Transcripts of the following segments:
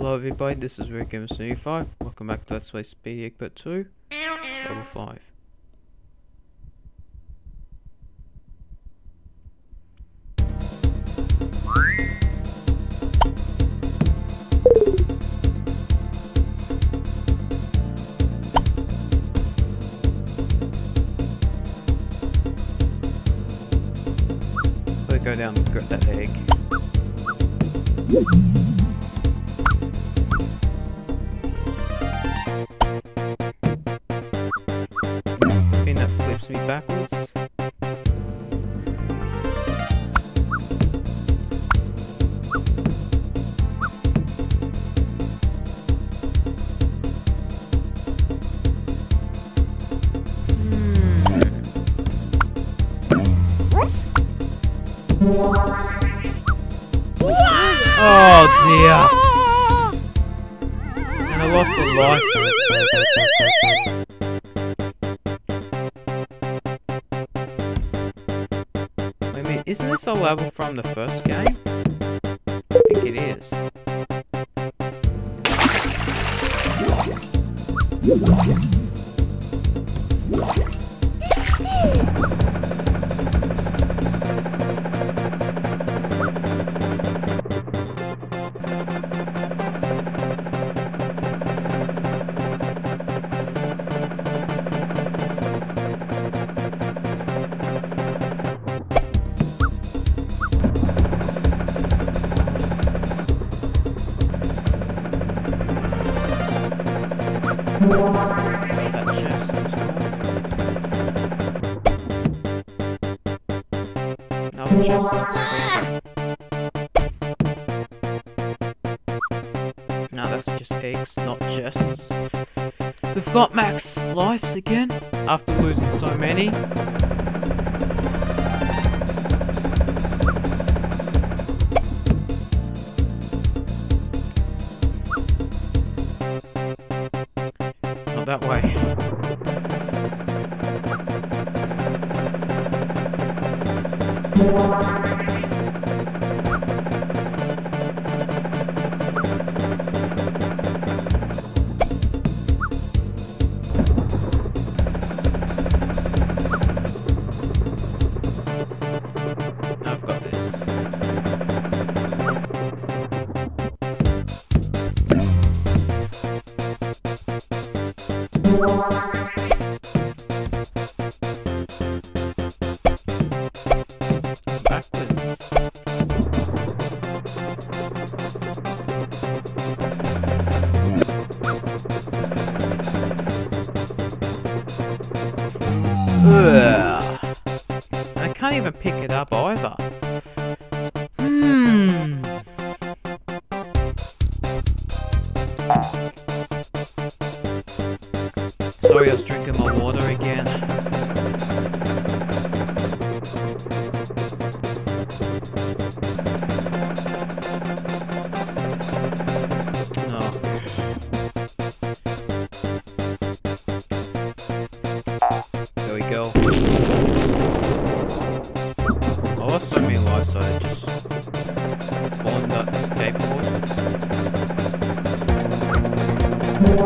Hello everybody, this is Rick M75. Welcome back to Let's Play Speedy Eggbert 2, level 5. Let's go down and grab that egg. Me backwards. Hmm. Oh dear! And I lost a life. Isn't this a level from the first game? I think it is. That chest as well. Another chest. No, that's just eggs, not chests. We've got max lives again, after losing so many. That way. Now Ugh. I can't even pick it up either. Hmm. Sorry, I was drinking Just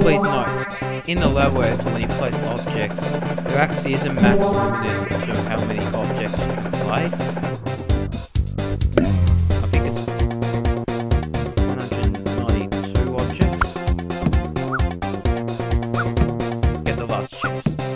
please note, in the level editor when you place objects, there actually is a max limit to how many objects you can place. I think it's 192 objects. Get the last chest.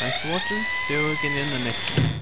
Thanks for watching. See you again in the next one.